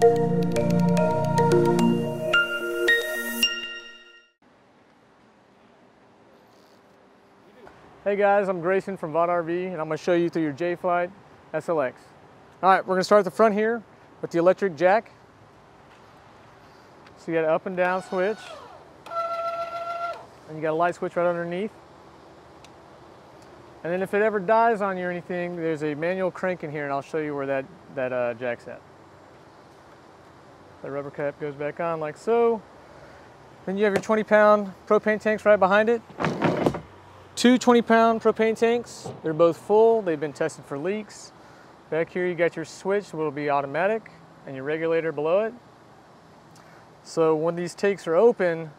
Hey guys, I'm Grayson from Vogt RV and I'm going to show you through your Jay Flight SLX. Alright, we're going to start at the front here with the electric jack. So you got an up and down switch and you got a light switch right underneath. And then if it ever dies on you or anything, there's a manual crank in here and I'll show you where that, that uh, jack's at. The rubber cap goes back on like so. Then you have your 20 pound propane tanks right behind it. Two 20 pound propane tanks. They're both full. They've been tested for leaks. Back here you got your switch, will be automatic, and your regulator below it. So when these tanks are open,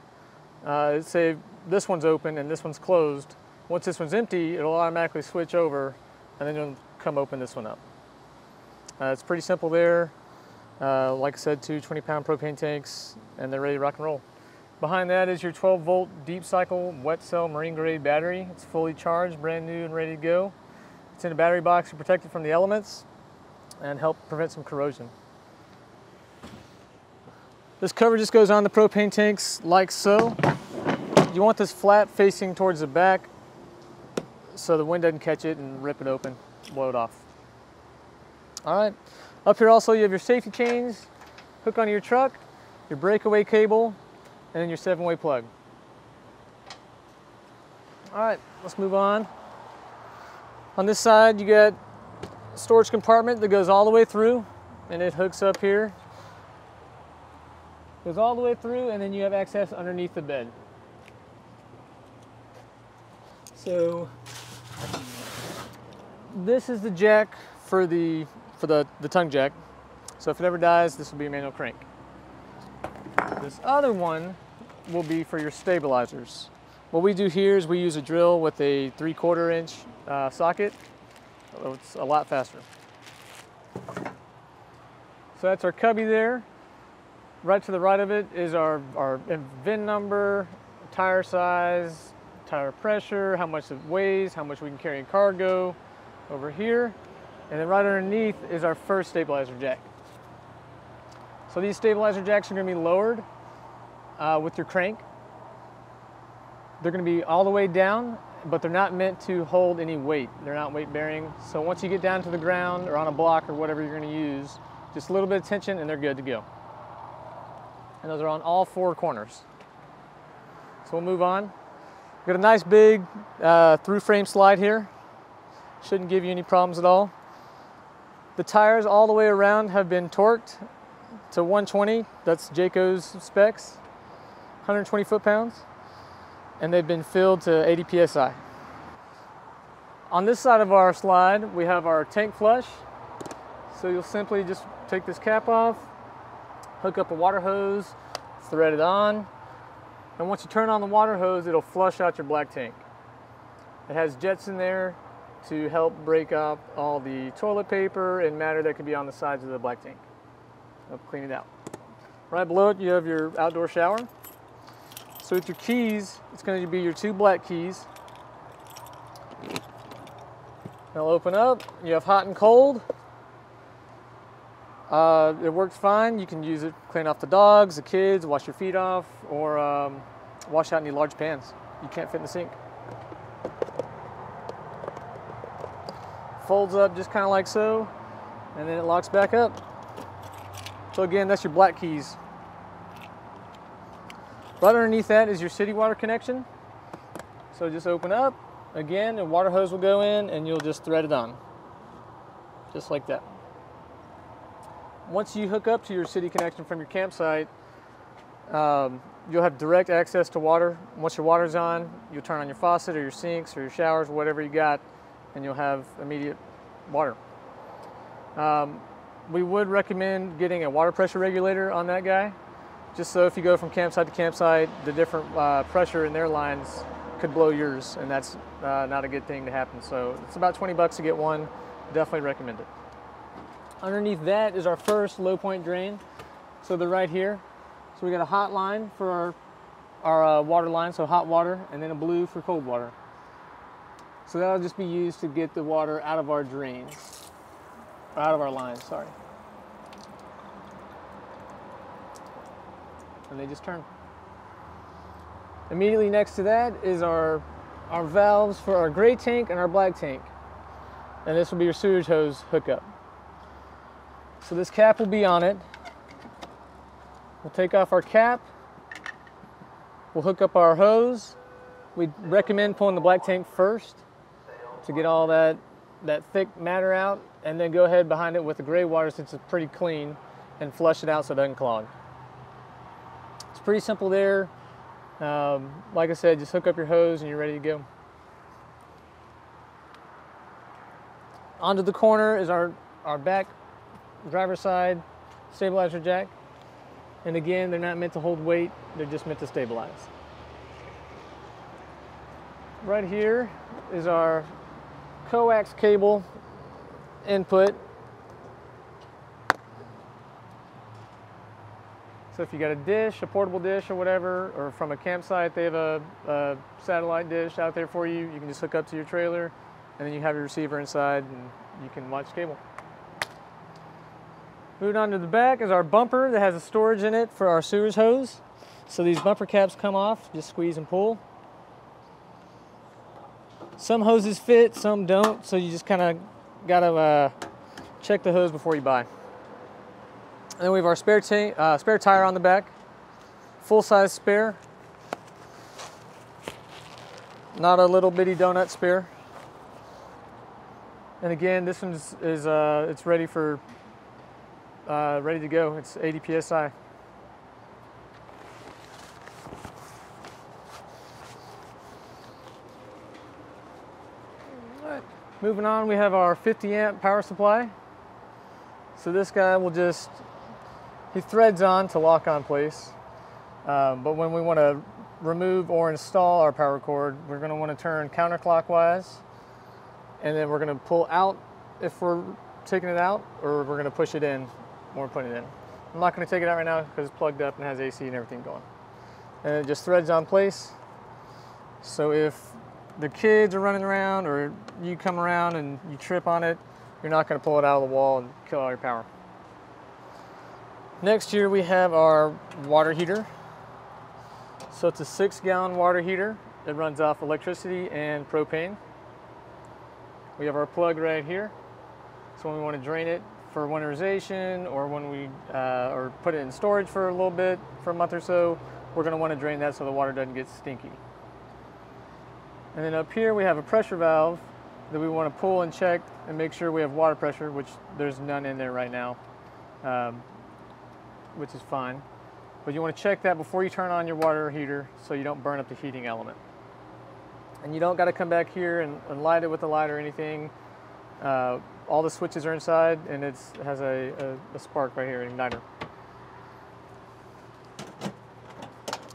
uh, say this one's open and this one's closed, once this one's empty, it'll automatically switch over and then you'll come open this one up. Uh, it's pretty simple there. Uh, like I said, two 20 pound propane tanks and they're ready to rock and roll. Behind that is your 12 volt deep cycle wet cell marine grade battery. It's fully charged, brand new and ready to go. It's in a battery box to protect it from the elements and help prevent some corrosion. This cover just goes on the propane tanks like so. You want this flat facing towards the back so the wind doesn't catch it and rip it open, blow it off. All right, up here also you have your safety chains, hook onto your truck, your breakaway cable, and then your seven way plug. All right, let's move on. On this side, you got storage compartment that goes all the way through and it hooks up here. Goes all the way through and then you have access underneath the bed. So this is the jack for the for the, the tongue jack. So if it ever dies, this will be a manual crank. This other one will be for your stabilizers. What we do here is we use a drill with a three quarter inch uh, socket. It's a lot faster. So that's our cubby there. Right to the right of it is our, our VIN number, tire size, tire pressure, how much it weighs, how much we can carry in cargo over here. And then right underneath is our first stabilizer jack. So these stabilizer jacks are gonna be lowered uh, with your crank. They're gonna be all the way down, but they're not meant to hold any weight. They're not weight bearing. So once you get down to the ground or on a block or whatever you're gonna use, just a little bit of tension and they're good to go. And those are on all four corners. So we'll move on. Got a nice big uh, through frame slide here. Shouldn't give you any problems at all. The tires all the way around have been torqued to 120. That's Jayco's specs, 120 foot-pounds. And they've been filled to 80 PSI. On this side of our slide, we have our tank flush. So you'll simply just take this cap off, hook up a water hose, thread it on, and once you turn on the water hose, it'll flush out your black tank. It has jets in there to help break up all the toilet paper and matter that could be on the sides of the black tank. Help clean it out. Right below it, you have your outdoor shower. So with your keys, it's going to be your two black keys. They'll open up. You have hot and cold. Uh, it works fine. You can use it to clean off the dogs, the kids, wash your feet off, or um, wash out any large pans you can't fit in the sink. Folds up just kind of like so, and then it locks back up. So again, that's your black keys. Right underneath that is your city water connection. So just open up, again, a water hose will go in and you'll just thread it on. Just like that. Once you hook up to your city connection from your campsite, um, you'll have direct access to water. Once your water's on, you'll turn on your faucet or your sinks or your showers, whatever you got, and you'll have immediate water. Um, we would recommend getting a water pressure regulator on that guy, just so if you go from campsite to campsite, the different uh, pressure in their lines could blow yours, and that's uh, not a good thing to happen. So it's about 20 bucks to get one. Definitely recommend it. Underneath that is our first low point drain. So they're right here. So we got a hot line for our, our uh, water line, so hot water, and then a blue for cold water. So that'll just be used to get the water out of our drains, out of our lines, sorry. and they just turn. Immediately next to that is our, our valves for our gray tank and our black tank. And this will be your sewage hose hookup. So this cap will be on it. We'll take off our cap. We'll hook up our hose. We recommend pulling the black tank first to get all that, that thick matter out and then go ahead behind it with the gray water since it's pretty clean and flush it out so it doesn't clog. It's pretty simple there. Um, like I said, just hook up your hose and you're ready to go. Onto the corner is our, our back driver's side stabilizer jack. And again, they're not meant to hold weight, they're just meant to stabilize. Right here is our coax cable input. So if you got a dish, a portable dish or whatever, or from a campsite, they have a, a, satellite dish out there for you. You can just hook up to your trailer and then you have your receiver inside and you can watch cable. Moving on to the back is our bumper that has a storage in it for our sewage hose. So these bumper caps come off, just squeeze and pull. Some hoses fit, some don't, so you just kind of gotta uh, check the hose before you buy. And then we have our spare, uh, spare tire on the back, full size spare. Not a little bitty donut spare. And again, this one is, is uh, it's ready for, uh, ready to go. It's 80 PSI. Moving on, we have our 50 amp power supply. So this guy will just, he threads on to lock on place. Um, but when we want to remove or install our power cord, we're going to want to turn counterclockwise. And then we're going to pull out if we're taking it out, or we're going to push it in when we're putting it in. I'm not going to take it out right now because it's plugged up and has AC and everything going. And it just threads on place. So if the kids are running around or you come around and you trip on it, you're not going to pull it out of the wall and kill all your power. Next here we have our water heater. So it's a six gallon water heater. It runs off electricity and propane. We have our plug right here. So when we want to drain it for winterization or when we uh, or put it in storage for a little bit for a month or so, we're going to want to drain that so the water doesn't get stinky. And then up here we have a pressure valve that we want to pull and check and make sure we have water pressure, which there's none in there right now, um, which is fine. But you want to check that before you turn on your water heater so you don't burn up the heating element. And you don't got to come back here and, and, light it with a light or anything. Uh, all the switches are inside and it has a, a, a spark right here, an igniter.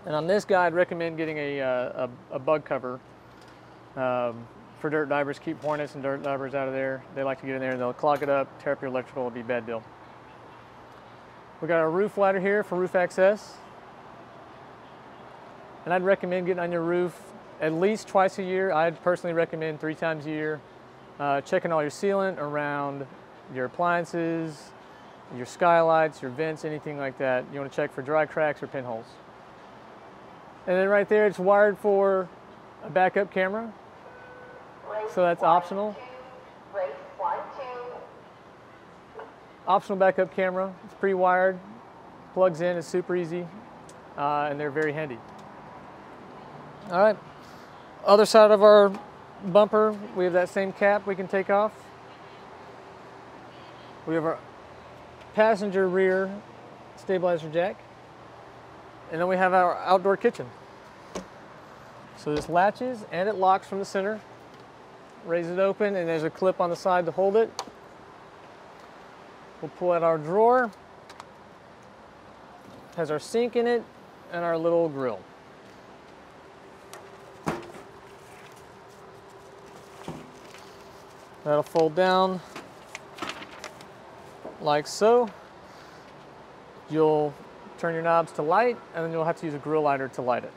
And on this guy, I'd recommend getting a, uh, a, a bug cover um, for dirt divers, keep hornets and dirt divers out of there. They like to get in there and they'll clog it up, tear up your electrical, it'll be bad deal. We got our roof ladder here for roof access. And I'd recommend getting on your roof at least twice a year. I'd personally recommend three times a year. Uh, checking all your sealant around your appliances, your skylights, your vents, anything like that. You want to check for dry cracks or pinholes. And then right there, it's wired for a backup camera so that's optional. Optional backup camera. It's pre-wired, plugs in. It's super easy, uh, and they're very handy. All right. Other side of our bumper, we have that same cap we can take off. We have our passenger rear stabilizer jack. And then we have our outdoor kitchen. So this latches and it locks from the center raise it open, and there's a clip on the side to hold it. We'll pull out our drawer. It has our sink in it and our little grill. That'll fold down like so. You'll turn your knobs to light, and then you'll have to use a grill lighter to light it.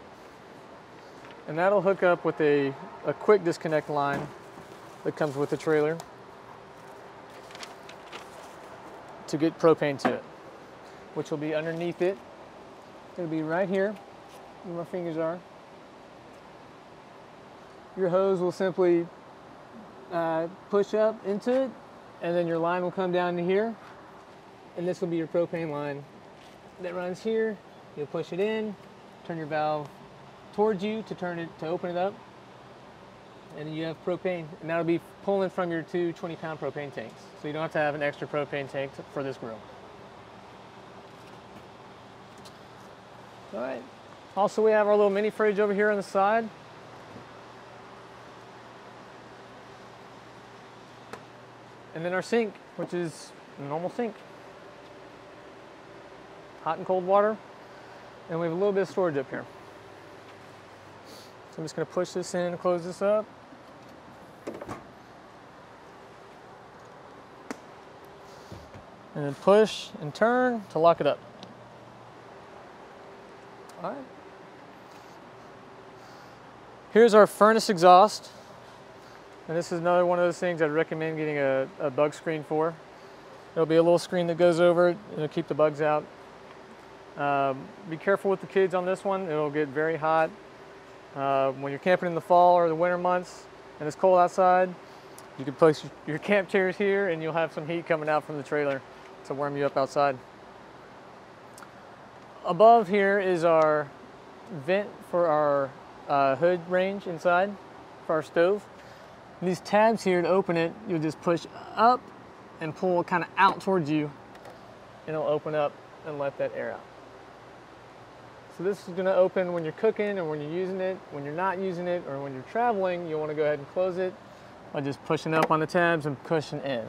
And that'll hook up with a, a quick disconnect line that comes with the trailer to get propane to it, which will be underneath it It'll be right here where my fingers are. Your hose will simply uh, push up into it, and then your line will come down to here, and this will be your propane line that runs here. You'll push it in, turn your valve towards you to turn it to open it up, and you have propane, and that'll be pulling from your two 20 pound propane tanks. So you don't have to have an extra propane tank for this grill. All right. Also, we have our little mini fridge over here on the side. And then our sink, which is a normal sink. Hot and cold water. And we have a little bit of storage up here. So I'm just gonna push this in and close this up. And then push and turn to lock it up. All right. Here's our furnace exhaust. And this is another one of those things I'd recommend getting a, a bug screen for. There'll be a little screen that goes over it. It'll keep the bugs out. Um, be careful with the kids on this one. It'll get very hot. Uh, when you're camping in the fall or the winter months and it's cold outside, you can place your camp chairs here and you'll have some heat coming out from the trailer to warm you up outside. Above here is our vent for our uh, hood range inside for our stove. And these tabs here to open it, you'll just push up and pull kind of out towards you and it'll open up and let that air out. So this is gonna open when you're cooking or when you're using it. When you're not using it or when you're traveling, you'll wanna go ahead and close it by just pushing up on the tabs and pushing in.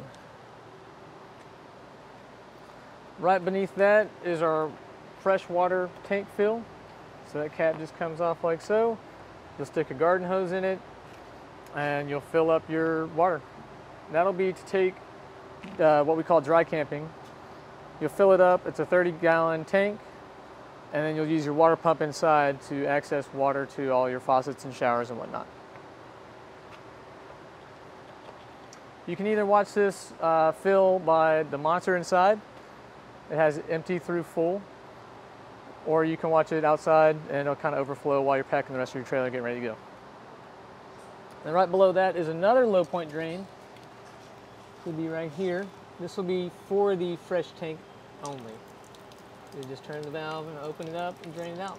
Right beneath that is our freshwater tank fill. So that cap just comes off like so. You'll stick a garden hose in it and you'll fill up your water. That'll be to take uh, what we call dry camping. You'll fill it up, it's a 30 gallon tank, and then you'll use your water pump inside to access water to all your faucets and showers and whatnot. You can either watch this uh, fill by the monster inside, it has empty through full, or you can watch it outside and it'll kind of overflow while you're packing the rest of your trailer getting ready to go. And right below that is another low point drain. Will be right here. This will be for the fresh tank only. You just turn the valve and open it up and drain it out.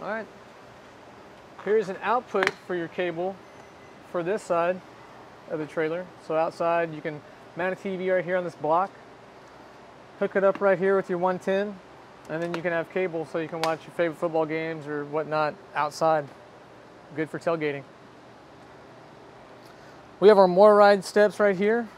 All right. Here's an output for your cable for this side of the trailer. So outside you can mount a TV right here on this block, hook it up right here with your 110, and then you can have cable so you can watch your favorite football games or whatnot outside. Good for tailgating. We have our MORryde steps right here.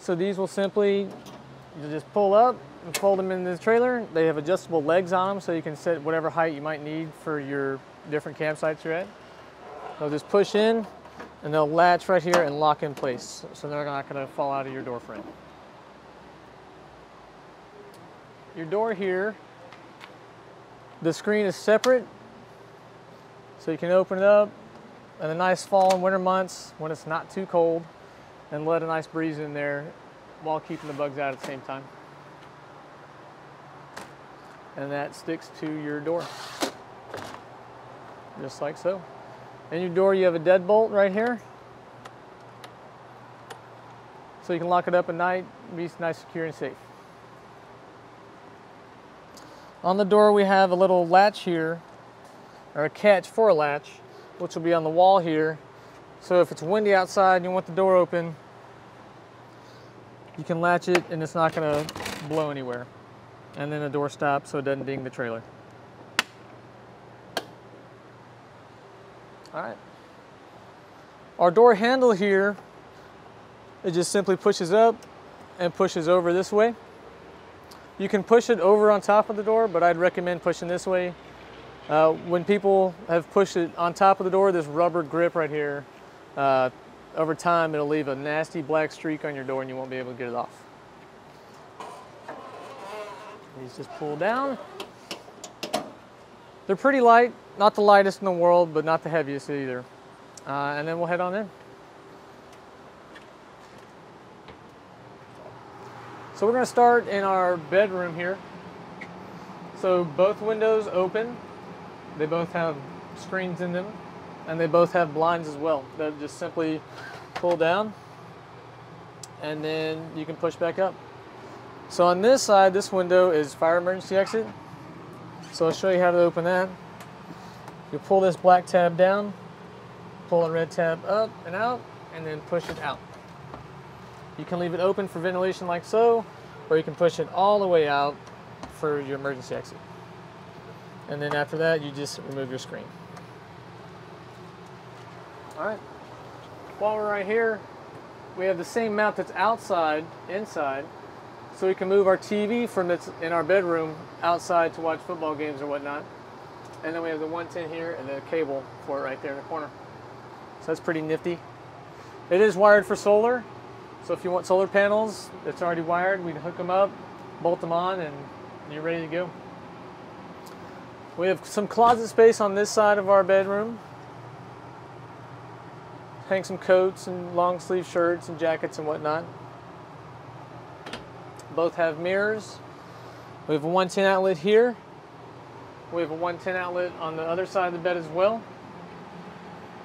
So these will simply, you just pull up and fold them in the trailer. They have adjustable legs on them so you can set whatever height you might need for your different campsites you're at. They'll just push in and they'll latch right here and lock in place. So they're not gonna fall out of your door frame. Your door here, the screen is separate. So you can open it up in the nice fall and winter months when it's not too cold and let a nice breeze in there while keeping the bugs out at the same time. And that sticks to your door, just like so. In your door, you have a deadbolt right here. So you can lock it up at night, be nice, secure, and safe. On the door, we have a little latch here, or a catch for a latch, which will be on the wall here. So if it's windy outside and you want the door open, you can latch it and it's not gonna blow anywhere. And then the door stops so it doesn't ding the trailer. All right. Our door handle here, it just simply pushes up and pushes over this way. You can push it over on top of the door, but I'd recommend pushing this way. Uh, when people have pushed it on top of the door, this rubber grip right here, uh, over time it'll leave a nasty black streak on your door and you won't be able to get it off. These just pull down. They're pretty light, not the lightest in the world, but not the heaviest either. Uh, and then we'll head on in. So we're going to start in our bedroom here. So both windows open. They both have screens in them and they both have blinds as well. That just simply pull down and then you can push back up. So on this side, this window is fire emergency exit. So I'll show you how to open that. You pull this black tab down, pull the red tab up and out, and then push it out. You can leave it open for ventilation like so, or you can push it all the way out for your emergency exit. And then after that, you just remove your screen. All right. While we're right here, we have the same mount that's outside, inside, so we can move our TV from that's in our bedroom outside to watch football games or whatnot. And then we have the 110 here and the cable for it right there in the corner. So that's pretty nifty. It is wired for solar, so if you want solar panels, it's already wired. We can hook them up, bolt them on, and you're ready to go. We have some closet space on this side of our bedroom hang some coats and long sleeve shirts and jackets and whatnot. Both have mirrors. We have a 110 outlet here. We have a 110 outlet on the other side of the bed as well.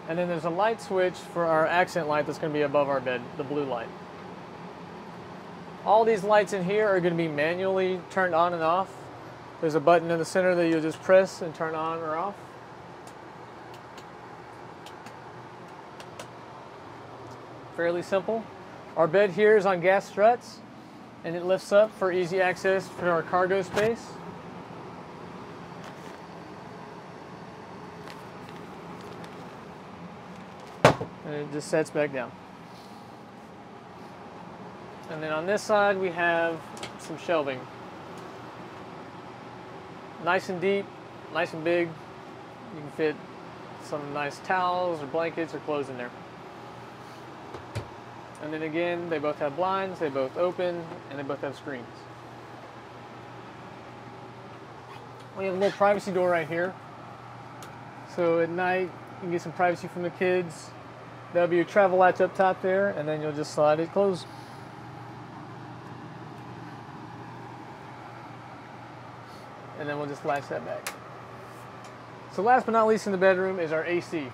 And then there's a light switch for our accent light that's going to be above our bed, the blue light. All these lights in here are going to be manually turned on and off. There's a button in the center that you'll just press and turn on or off. fairly simple. Our bed here is on gas struts and it lifts up for easy access for our cargo space. And it just sets back down. And then on this side we have some shelving. Nice and deep, nice and big. You can fit some nice towels or blankets or clothes in there. And then again, they both have blinds, they both open, and they both have screens. We have a little privacy door right here. So at night, you can get some privacy from the kids. There'll be a travel latch up top there, and then you'll just slide it closed. And then we'll just latch that back. So last but not least in the bedroom is our AC.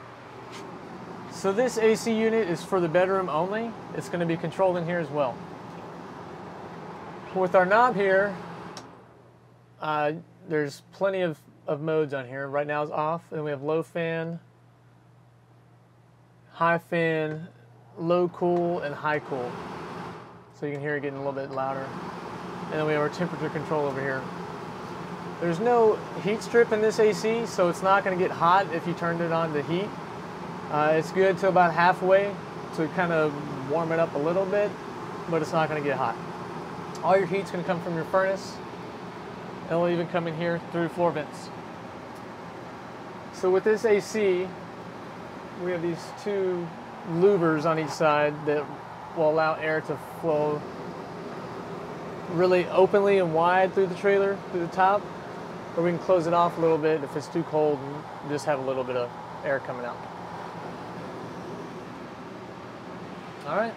So this AC unit is for the bedroom only. It's going to be controlled in here as well. With our knob here, uh, there's plenty of, of modes on here. Right now it's off, and we have low fan, high fan, low cool, and high cool. So you can hear it getting a little bit louder. And then we have our temperature control over here. There's no heat strip in this AC, so it's not going to get hot if you turned it on to heat. Uh, it's good to about halfway to kind of warm it up a little bit, but it's not going to get hot. All your heat's going to come from your furnace. It'll even come in here through floor vents. So with this AC, we have these two louvers on each side that will allow air to flow really openly and wide through the trailer, through the top, or we can close it off a little bit if it's too cold and just have a little bit of air coming out. All right.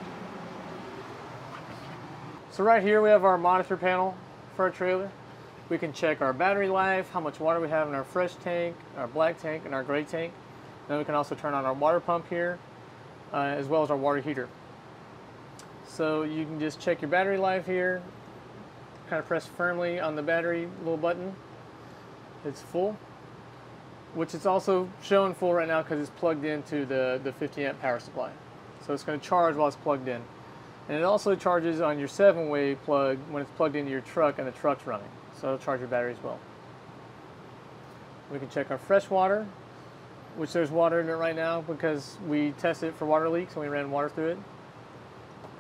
So right here we have our monitor panel for our trailer. We can check our battery life, how much water we have in our fresh tank, our black tank, and our gray tank. Then we can also turn on our water pump here, uh, as well as our water heater. So you can just check your battery life here, kind of press firmly on the battery little button. It's full, which is also showing full right now because it's plugged into the, the 50 amp power supply. So it's going to charge while it's plugged in. And it also charges on your seven-way plug when it's plugged into your truck and the truck's running. So it'll charge your battery as well. We can check our fresh water, which there's water in it right now because we tested it for water leaks and we ran water through it.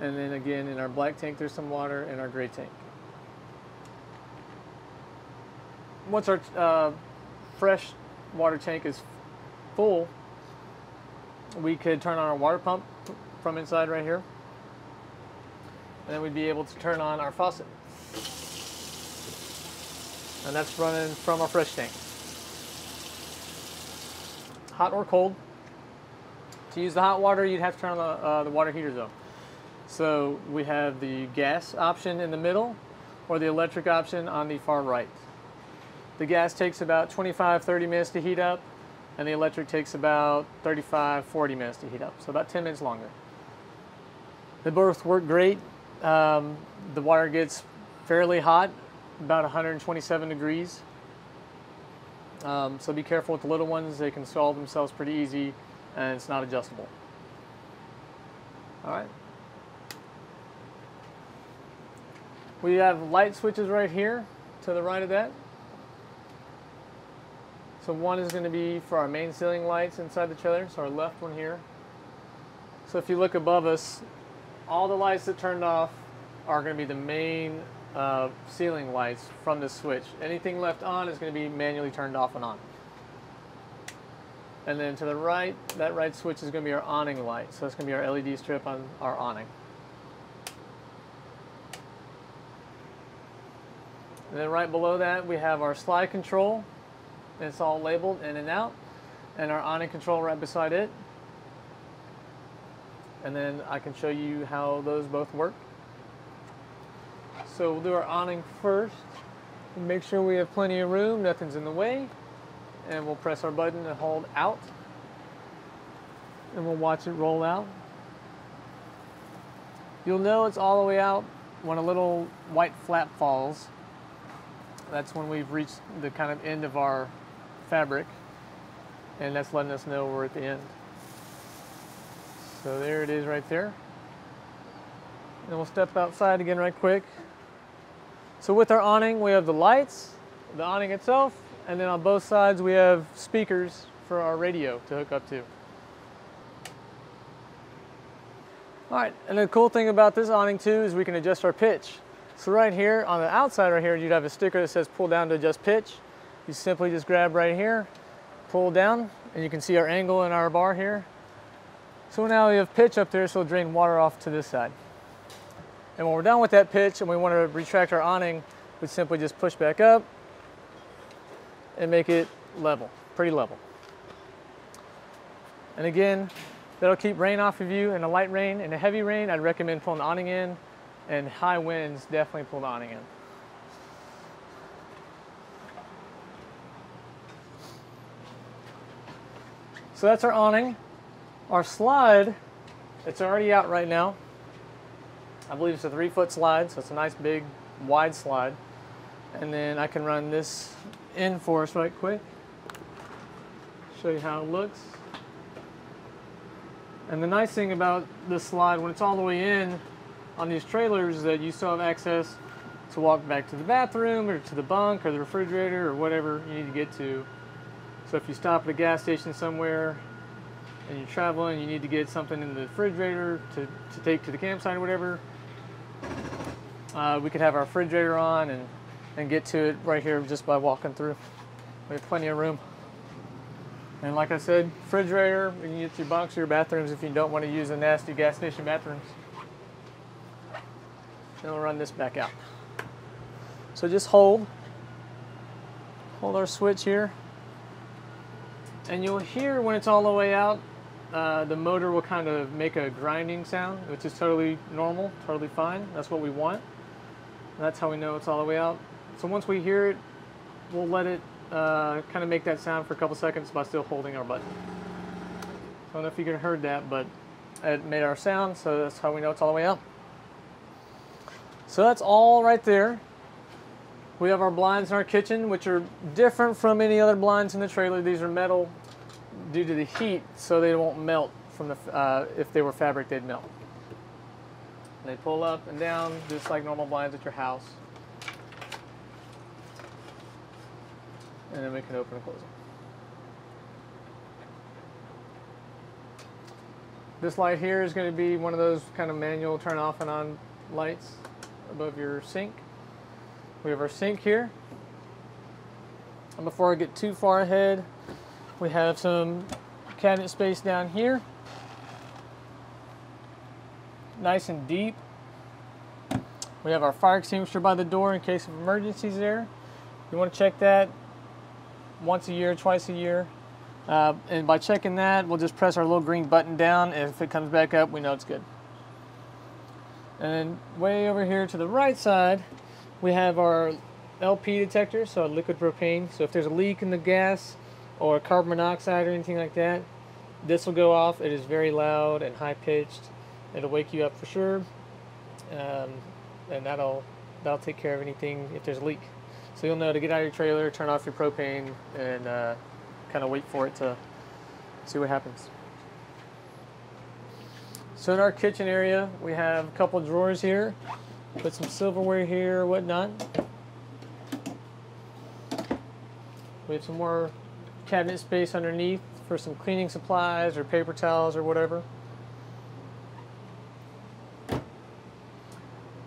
And then again, in our black tank, there's some water in our gray tank. Once our uh, fresh water tank is full, we could turn on our water pump from inside right here. And then we'd be able to turn on our faucet. And that's running from our fresh tank. Hot or cold. To use the hot water, you'd have to turn on the, uh, the water heater though. So we have the gas option in the middle or the electric option on the far right. The gas takes about 25, 30 minutes to heat up and the electric takes about 35, 40 minutes to heat up, so about 10 minutes longer. They both work great. Um, the water gets fairly hot, about 127 degrees. Um, so be careful with the little ones, they can scald themselves pretty easy and it's not adjustable. All right. We have light switches right here to the right of that. So one is going to be for our main ceiling lights inside the trailer, so our left one here. So if you look above us, all the lights that turned off are going to be the main uh, ceiling lights from the switch. Anything left on is going to be manually turned off and on. And then to the right, that right switch is going to be our awning light. So it's going to be our LED strip on our awning. And then right below that, we have our slide control. It's all labeled in and out. And our awning control right beside it. And then I can show you how those both work. So we'll do our awning first. Make sure we have plenty of room, nothing's in the way. And we'll press our button and hold out. And we'll watch it roll out. You'll know it's all the way out when a little white flap falls. That's when we've reached the kind of end of our fabric and that's letting us know we're at the end. So there it is right there. And we'll step outside again right quick. So with our awning, we have the lights, the awning itself, and then on both sides we have speakers for our radio to hook up to. All right, and the cool thing about this awning too is we can adjust our pitch. So right here on the outside right here, you'd have a sticker that says pull down to adjust pitch. You simply just grab right here, pull down, and you can see our angle in our bar here. So now we have pitch up there, so it'll drain water off to this side. And when we're done with that pitch and we want to retract our awning, we simply just push back up and make it level, pretty level. And again, that'll keep rain off of you in a light rain. In a heavy rain, I'd recommend pulling the awning in, and high winds, definitely pull the awning in. So that's our awning. Our slide, it's already out right now. I believe it's a three foot slide, so it's a nice big wide slide. And then I can run this in for us right quick. Show you how it looks. And the nice thing about this slide, when it's all the way in on these trailers, is that you still have access to walk back to the bathroom or to the bunk or the refrigerator or whatever you need to get to so if you stop at a gas station somewhere and you're traveling, you need to get something in the refrigerator to, to take to the campsite or whatever, uh, we could have our refrigerator on and, and get to it right here just by walking through. We have plenty of room. And like I said, refrigerator, you can get your bunks or your bathrooms if you don't want to use the nasty gas station bathrooms. Then we'll run this back out. So just hold, hold our switch here. And you'll hear when it's all the way out, uh, the motor will kind of make a grinding sound, which is totally normal, totally fine. That's what we want. That's how we know it's all the way out. So once we hear it, we'll let it uh, kind of make that sound for a couple seconds by still holding our button. I don't know if you have heard that, but it made our sound, so that's how we know it's all the way out. So that's all right there. We have our blinds in our kitchen, which are different from any other blinds in the trailer. These are metal due to the heat, so they won't melt from the, uh, if they were fabric, they'd melt. They pull up and down just like normal blinds at your house. And then we can open and close them. This light here is going to be one of those kind of manual turn off and on lights above your sink. We have our sink here. And before I get too far ahead, we have some cabinet space down here. Nice and deep. We have our fire extinguisher by the door in case of emergencies there. You want to check that once a year, twice a year. Uh, and by checking that, we'll just press our little green button down. If it comes back up, we know it's good. And then way over here to the right side, we have our LP detector, so liquid propane. So if there's a leak in the gas or carbon monoxide or anything like that, this will go off. It is very loud and high pitched. It'll wake you up for sure, um, and that'll that'll take care of anything if there's a leak. So you'll know to get out of your trailer, turn off your propane, and uh, kind of wait for it to see what happens. So in our kitchen area, we have a couple drawers here. Put some silverware here, whatnot. We have some more cabinet space underneath for some cleaning supplies or paper towels or whatever.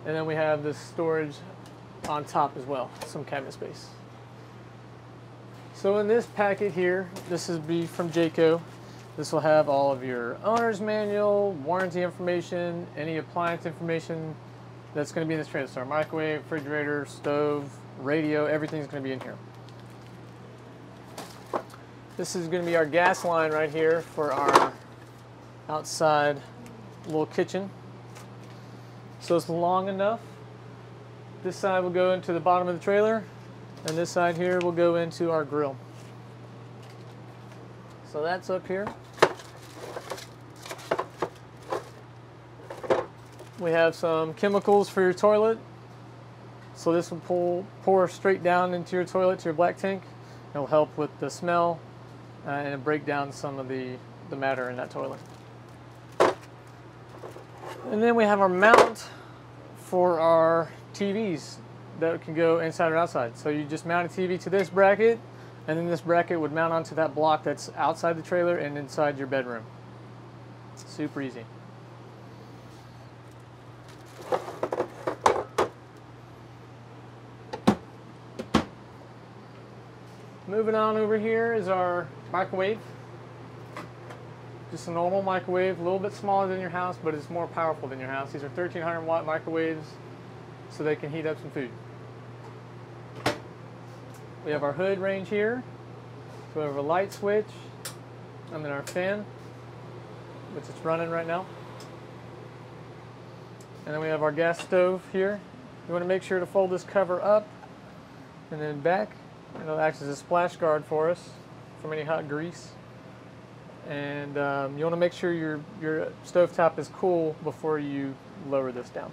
And then we have this storage on top as well, some cabinet space. So in this packet here, this is be from Jayco. This will have all of your owner's manual, warranty information, any appliance information that's going to be in this our microwave, refrigerator, stove, radio, everything's going to be in here. This is going to be our gas line right here for our outside little kitchen. So it's long enough. This side will go into the bottom of the trailer, and this side here will go into our grill. So that's up here. We have some chemicals for your toilet. So this will pull, pour straight down into your toilet, to your black tank. It'll help with the smell uh, and break down some of the, the matter in that toilet. And then we have our mount for our TVs that can go inside or outside. So you just mount a TV to this bracket, and then this bracket would mount onto that block that's outside the trailer and inside your bedroom. Super easy. Moving on over here is our microwave. Just a normal microwave, a little bit smaller than your house, but it's more powerful than your house. These are 1300 watt microwaves, so they can heat up some food. We have our hood range here. So we have a light switch, and then our fan, which is running right now. And then we have our gas stove here. You want to make sure to fold this cover up and then back. It'll act as a splash guard for us from any hot grease. And um, you want to make sure your, your stove top is cool before you lower this down.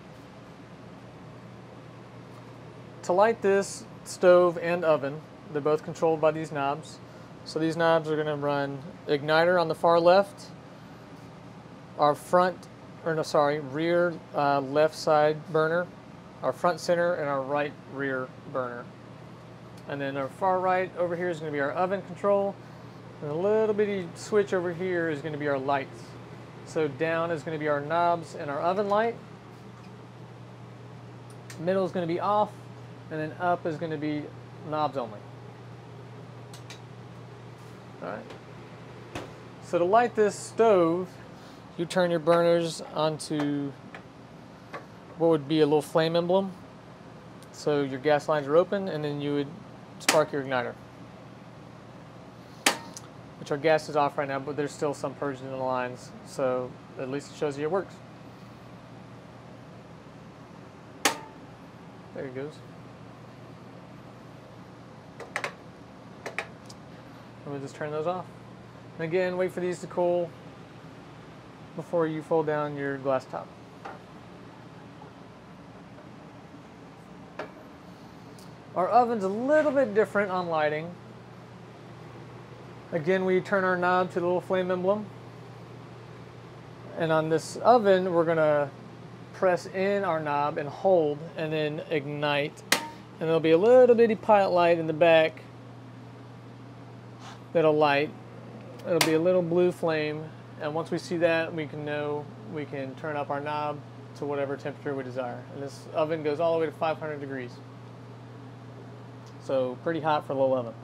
To light this stove and oven, they're both controlled by these knobs. So these knobs are going to run igniter on the far left, our front, or no, sorry, rear uh, left side burner, our front center, and our right rear burner. And then our far right over here is going to be our oven control. And a little bitty switch over here is going to be our lights. So down is going to be our knobs and our oven light. Middle is going to be off. And then up is going to be knobs only. Alright. So to light this stove, you turn your burners onto what would be a little flame emblem. So your gas lines are open and then you would spark your igniter. Which our gas is off right now, but there's still some purging in the lines, so at least it shows you it works. There it goes. And we'll just turn those off. And again, wait for these to cool before you fold down your glass top. Our oven's a little bit different on lighting. Again, we turn our knob to the little flame emblem. And on this oven, we're gonna press in our knob and hold and then ignite. And there'll be a little bitty pilot light in the back that'll light. It'll be a little blue flame. And once we see that, we can know we can turn up our knob to whatever temperature we desire. And this oven goes all the way to 500 degrees. So pretty hot for low oven.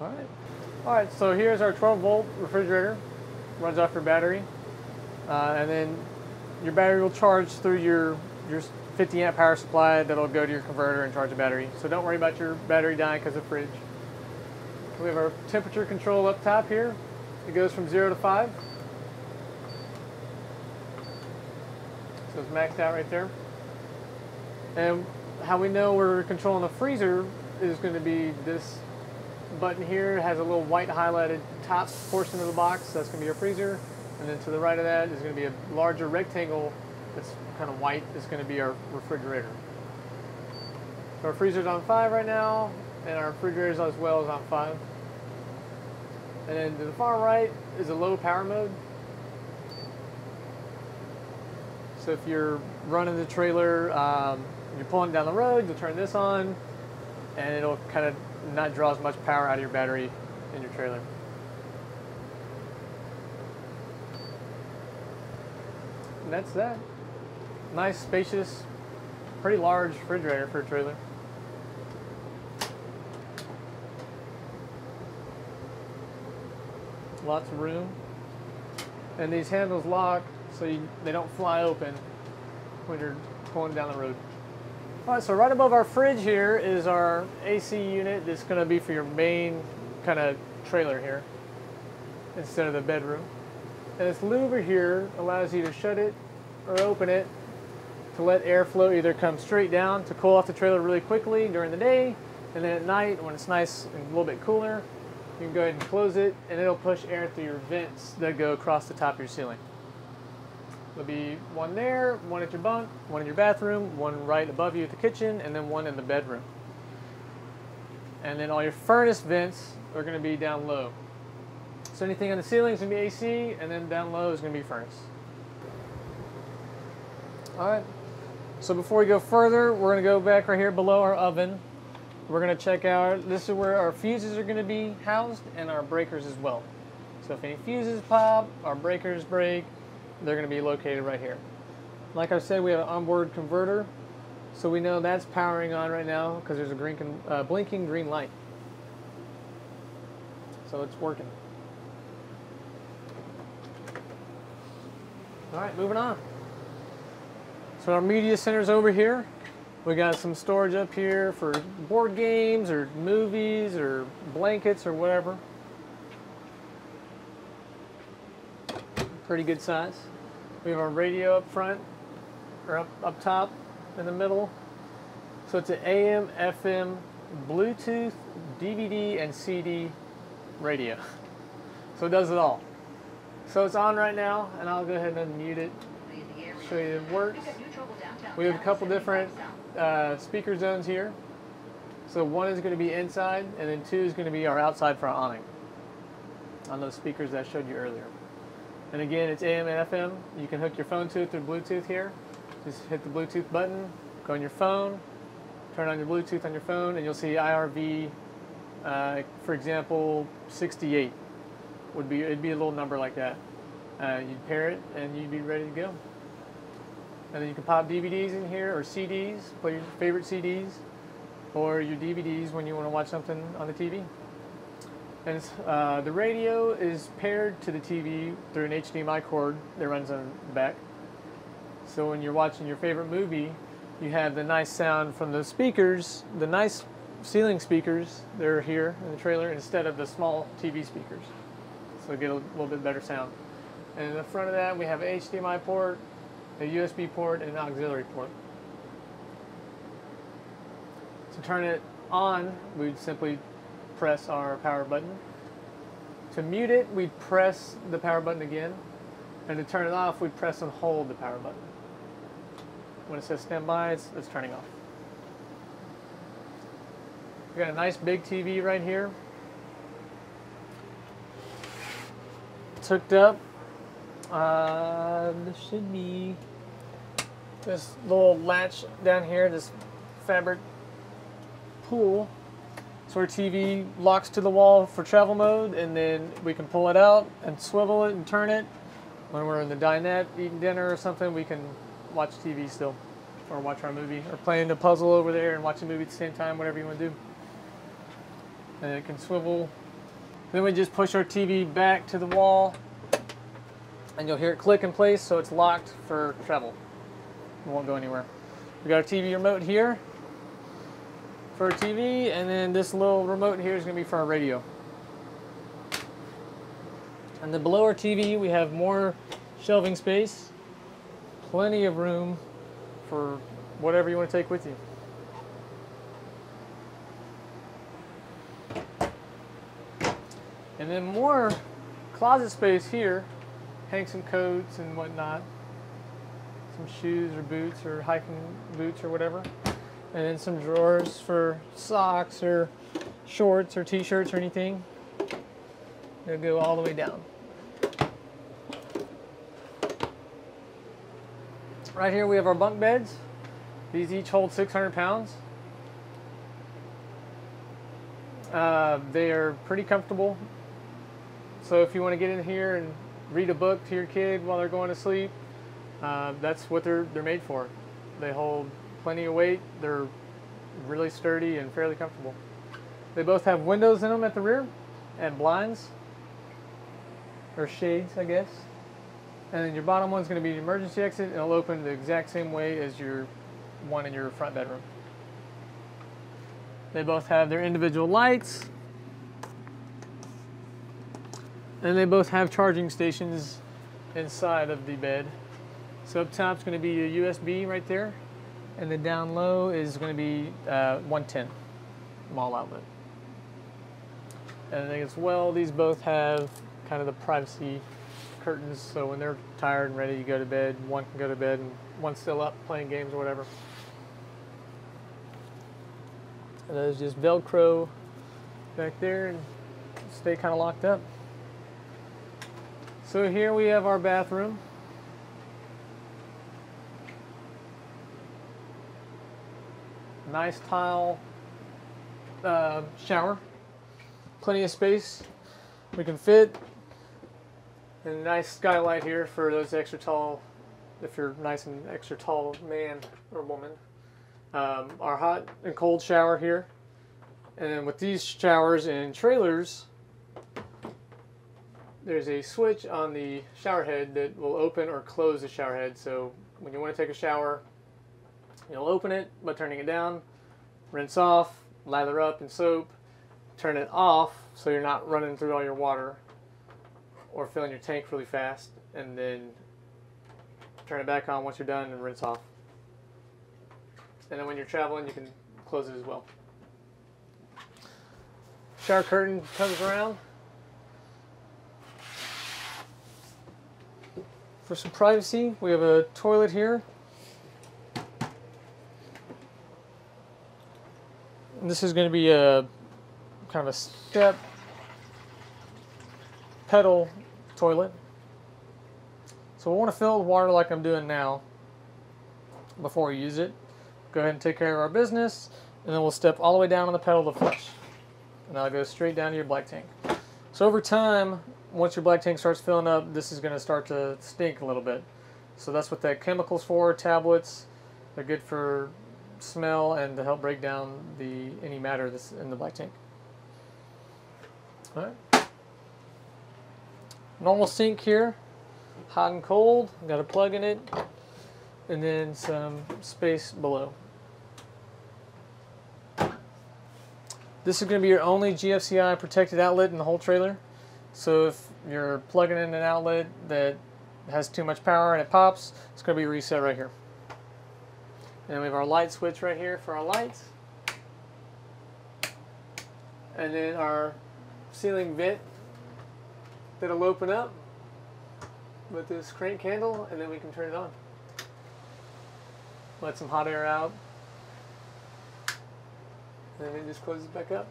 All right. All right, so here's our 12 volt refrigerator. Runs off your battery. Uh, and then your battery will charge through your, your 50 amp power supply that'll go to your converter and charge the battery. So don't worry about your battery dying because of fridge. We have our temperature control up top here. It goes from zero to five. So it's maxed out right there. And how we know we're controlling the freezer is going to be this button here has a little white highlighted top portion of the box. That's going to be your freezer. And then to the right of that is going to be a larger rectangle that's kind of white. It's going to be our refrigerator. So our freezer's on five right now, and our refrigerator's as well is on five. And then to the far right is a low power mode. So if you're running the trailer, um, you're pulling down the road, you'll turn this on, and it'll kind of not draw as much power out of your battery in your trailer. And that's that. Nice, spacious, pretty large refrigerator for a trailer. Lots of room. And these handles lock so you, they don't fly open when you're pulling down the road. All right, so right above our fridge here is our AC unit that's going to be for your main kind of trailer here instead of the bedroom. And this louver here allows you to shut it or open it to let airflow either come straight down to cool off the trailer really quickly during the day, and then at night when it's nice and a little bit cooler, you can go ahead and close it and it'll push air through your vents that go across the top of your ceiling. There'll be one there, one at your bunk, one in your bathroom, one right above you at the kitchen, and then one in the bedroom. And then all your furnace vents are going to be down low. So anything on the ceiling is going to be AC, and then down low is going to be furnace. All right. So before we go further, we're going to go back right here below our oven. We're going to check out, this is where our fuses are going to be housed and our breakers as well. So if any fuses pop, our breakers break, they're going to be located right here. Like I said, we have an onboard converter, so we know that's powering on right now because there's a green uh, blinking green light. So it's working. All right, moving on. So our media center's over here. We got some storage up here for board games or movies or blankets or whatever. Pretty good size. We have our radio up front, or up, up top in the middle. So it's an AM, FM, Bluetooth, DVD, and CD radio. So it does it all. So it's on right now, and I'll go ahead and unmute it, show you it works. We have a couple different uh, speaker zones here. So one is going to be inside, and then two is going to be our outside for our awning on those speakers that I showed you earlier. And again, it's AM and FM. You can hook your phone to it through Bluetooth here. Just hit the Bluetooth button, go on your phone, turn on your Bluetooth on your phone, and you'll see IRV, uh, for example, 68 would be, it'd be a little number like that. Uh, you'd pair it, and you'd be ready to go. And then you can pop DVDs in here, or CDs, play your favorite CDs, or your DVDs when you want to watch something on the TV. And uh, the radio is paired to the TV through an HDMI cord that runs on the back. So when you're watching your favorite movie, you have the nice sound from the speakers, the nice ceiling speakers that are here in the trailer instead of the small TV speakers. So get a little bit better sound. And in the front of that, we have an HDMI port, a USB port, and an auxiliary port. To turn it on, we'd simply press our power button. To mute it, we press the power button again. And to turn it off, we press and hold the power button. When it says standby, it's, it's turning off. We got a nice big TV right here. It's hooked up. Uh, this should be this little latch down here, this fabric pull our TV locks to the wall for travel mode, and then we can pull it out and swivel it and turn it. When we're in the dinette eating dinner or something, we can watch TV still, or watch our movie, or playing the puzzle over there and watch a movie at the same time, whatever you want to do. And it can swivel. Then we just push our TV back to the wall, and you'll hear it click in place, so it's locked for travel. It won't go anywhere. We got our TV remote here for our TV, and then this little remote here is going to be for our radio. And then below our TV, we have more shelving space. plenty of room for whatever you want to take with you. And then more closet space here, hang some coats and whatnot, some shoes or boots or hiking boots or whatever. And then some drawers for socks or shorts or t-shirts or anything. They'll go all the way down. Right here we have our bunk beds. These each hold 600 pounds. Uh, they are pretty comfortable. So if you want to get in here and read a book to your kid while they're going to sleep, uh, that's what they're they're made for. They hold plenty of weight. They're really sturdy and fairly comfortable. They both have windows in them at the rear and blinds or shades, I guess. And then your bottom one's going to be an emergency exit, and it'll open the exact same way as your one in your front bedroom. They both have their individual lights. And they both have charging stations inside of the bed. So up top is going to be a USB right there. And then down low is going to be uh, 110 mall outlet. And then as well, these both have kind of the privacy curtains. So when they're tired and ready to go to bed, one can go to bed and one's still up playing games or whatever. And those just Velcro back there and stay kind of locked up. So here we have our bathroom. Nice tile uh, shower. Plenty of space. We can fit. And a nice skylight here for those extra tall, if you're nice and extra tall man or woman. Um, our hot and cold shower here. And then with these showers and trailers, there's a switch on the shower head that will open or close the shower head. So when you want to take a shower, you'll open it by turning it down, rinse off, lather up in soap, turn it off so you're not running through all your water or filling your tank really fast, and then turn it back on once you're done and rinse off. And then when you're traveling, you can close it as well. Shower curtain comes around. For some privacy, we have a toilet here. This is going to be a kind of a step pedal toilet. So we want to fill it with water like I'm doing now before we use it. Go ahead and take care of our business, and then we'll step all the way down on the pedal to flush. And that'll go straight down to your black tank. So over time, once your black tank starts filling up, this is going to start to stink a little bit. So that's what that chemical's for, tablets. They're good for smell and to help break down the any matter that's in the black tank. All right. Normal sink here, hot and cold. Got a plug in it, and then some space below. This is going to be your only GFCI protected outlet in the whole trailer. So if you're plugging in an outlet that has too much power and it pops, it's going to be reset right here. And we have our light switch right here for our lights. And then our ceiling vent that'll open up with this crank handle and then we can turn it on. Let some hot air out. And then it just closes back up.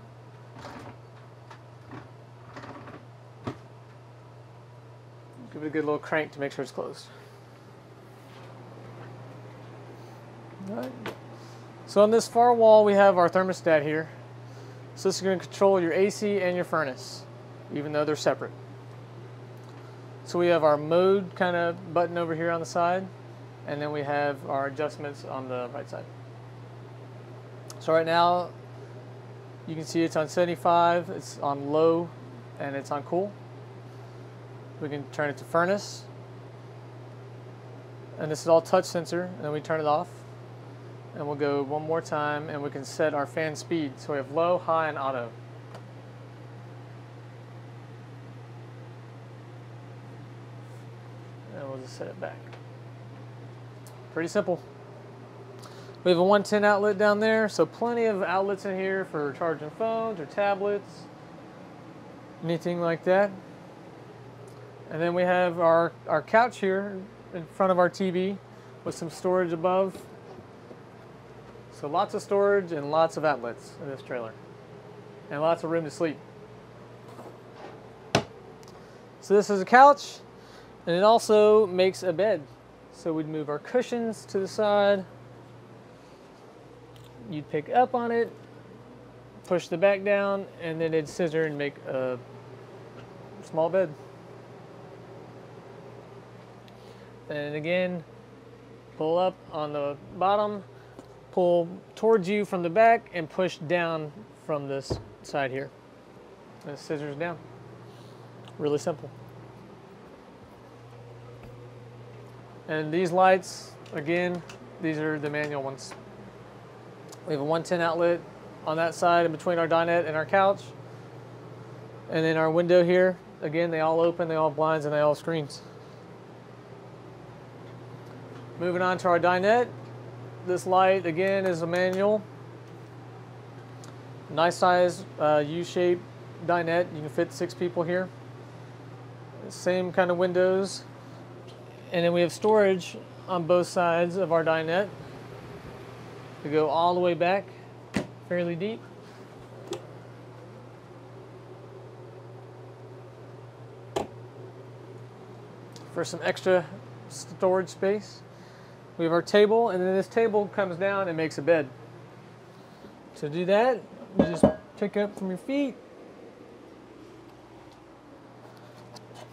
Give it a good little crank to make sure it's closed. Alright. So on this far wall we have our thermostat here. So this is going to control your AC and your furnace, even though they're separate. So we have our mode kind of button over here on the side, and then we have our adjustments on the right side. So right now, you can see it's on 75, it's on low, and it's on cool. We can turn it to furnace. And this is all touch sensor, and then we turn it off. And we'll go one more time, and we can set our fan speed. So we have low, high, and auto. And we'll just set it back. Pretty simple. We have a 110 outlet down there, so plenty of outlets in here for charging phones or tablets, anything like that. And then we have our, our couch here in front of our TV with some storage above. So lots of storage and lots of outlets in this trailer. And lots of room to sleep. So this is a couch and it also makes a bed. So we'd move our cushions to the side. You'd pick up on it, push the back down, and then it'd scissor and make a small bed. And again, pull up on the bottom, pull towards you from the back, and push down from this side here. And scissors down. Really simple. And these lights, again, these are the manual ones. We have a 110 outlet on that side in between our dinette and our couch. And then our window here, again, they all open, they all blinds, and they all screens. Moving on to our dinette. This light, again, is a manual. Nice size uh, U-shaped dinette. You can fit six people here. Same kind of windows. And then we have storage on both sides of our dinette. We go all the way back, fairly deep. For some extra storage space. We have our table, and then this table comes down and makes a bed. To do that, you just pick up from your feet,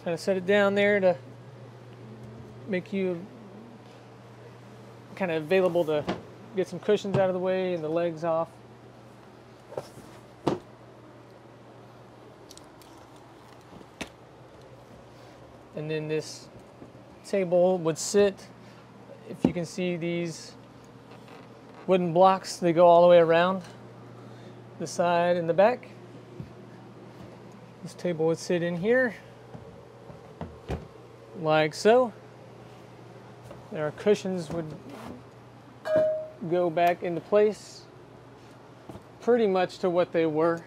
kind of set it down there to make you kind of available to get some cushions out of the way and the legs off. And then this table would sit if you can see these wooden blocks, they go all the way around the side and the back. This table would sit in here, like so. Our cushions would go back into place pretty much to what they were.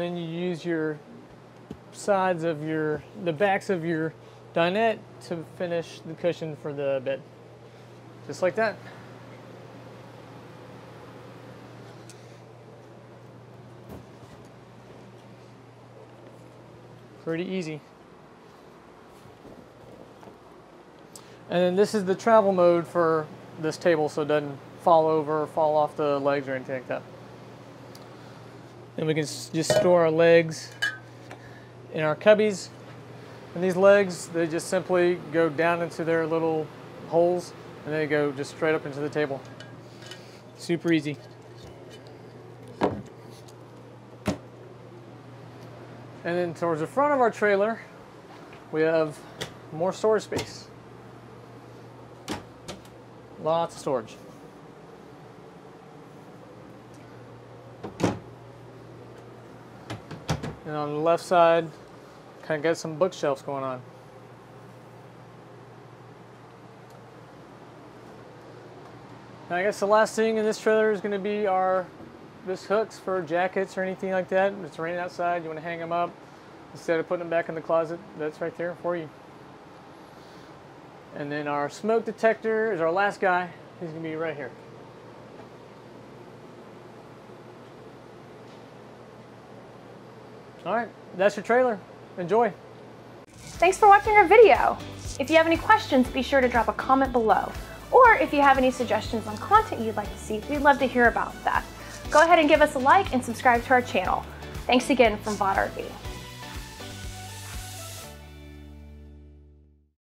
And then you use your sides of your, the backs of your dinette to finish the cushion for the bed. Just like that. Pretty easy. And then this is the travel mode for this table so it doesn't fall over or fall off the legs or anything like that. And we can just store our legs in our cubbies. And these legs, they just simply go down into their little holes and they go just straight up into the table. Super easy. And then towards the front of our trailer, we have more storage space. Lots of storage. And on the left side, kind of got some bookshelves going on. Now I guess the last thing in this trailer is going to be our this hooks for jackets or anything like that. If it's raining outside, you want to hang them up instead of putting them back in the closet. That's right there for you. And then our smoke detector is our last guy. He's going to be right here. All right, that's your trailer. Enjoy. Thanks for watching our video. If you have any questions, be sure to drop a comment below. Or if you have any suggestions on content you'd like to see, we'd love to hear about that. Go ahead and give us a like and subscribe to our channel. Thanks again from Vogt RV.